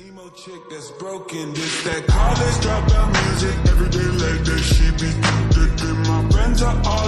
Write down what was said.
emo chick that's broken. This that college dropout music. Every day like that, she be too deep, and My friends are all